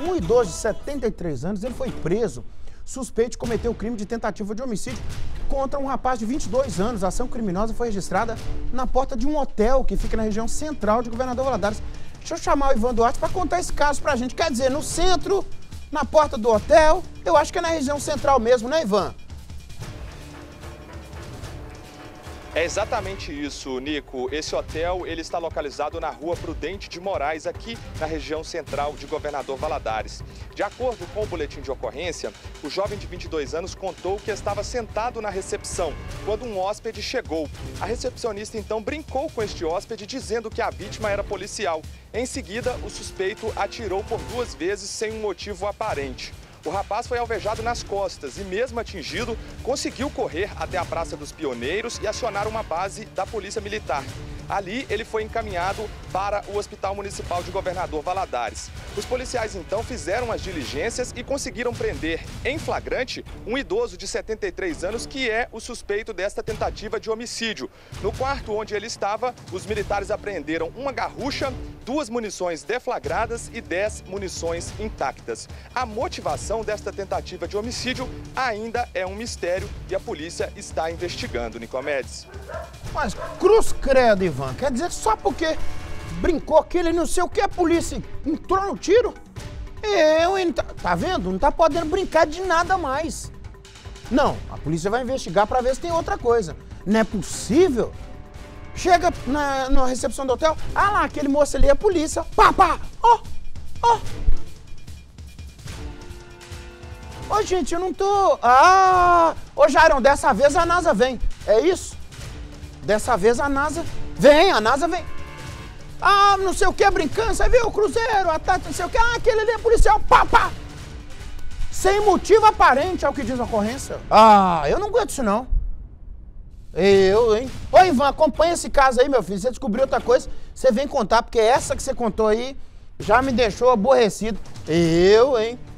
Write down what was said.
Um idoso de 73 anos, ele foi preso, suspeito de cometer o crime de tentativa de homicídio contra um rapaz de 22 anos. A ação criminosa foi registrada na porta de um hotel que fica na região central de Governador Valadares. Deixa eu chamar o Ivan Duarte para contar esse caso pra gente. Quer dizer, no centro, na porta do hotel, eu acho que é na região central mesmo, né, Ivan? É exatamente isso, Nico. Esse hotel ele está localizado na rua Prudente de Moraes, aqui na região central de Governador Valadares. De acordo com o boletim de ocorrência, o jovem de 22 anos contou que estava sentado na recepção quando um hóspede chegou. A recepcionista então brincou com este hóspede dizendo que a vítima era policial. Em seguida, o suspeito atirou por duas vezes sem um motivo aparente. O rapaz foi alvejado nas costas e, mesmo atingido, conseguiu correr até a Praça dos Pioneiros e acionar uma base da Polícia Militar. Ali, ele foi encaminhado para o Hospital Municipal de Governador Valadares. Os policiais então fizeram as diligências e conseguiram prender em flagrante um idoso de 73 anos que é o suspeito desta tentativa de homicídio. No quarto onde ele estava, os militares apreenderam uma garrucha, duas munições deflagradas e 10 munições intactas. A motivação desta tentativa de homicídio ainda é um mistério e a polícia está investigando, Nicomedes. Mas cruz credo, Ivan, quer dizer só porque brincou aquele não sei o que, a polícia entrou no tiro? Eu? Tá, tá vendo? Não tá podendo brincar de nada mais. Não, a polícia vai investigar para ver se tem outra coisa. Não é possível. Chega na, na recepção do hotel, ah lá, aquele moço ali é a polícia. Pá, pá, ó, ó. Ô, gente, eu não tô... Ah! Ô, Jairão, dessa vez a NASA vem. É isso? Dessa vez a NASA vem, a NASA vem. Ah, não sei o que, brincando, você viu o Cruzeiro, a Tati, não sei o que. Ah, aquele ali é policial, pá, pá. Sem motivo aparente, é o que diz a ocorrência. Ah, eu não aguento isso não. Eu, hein? Ô, Ivan, acompanha esse caso aí, meu filho. Você descobriu outra coisa, você vem contar, porque essa que você contou aí já me deixou aborrecido. Eu, hein?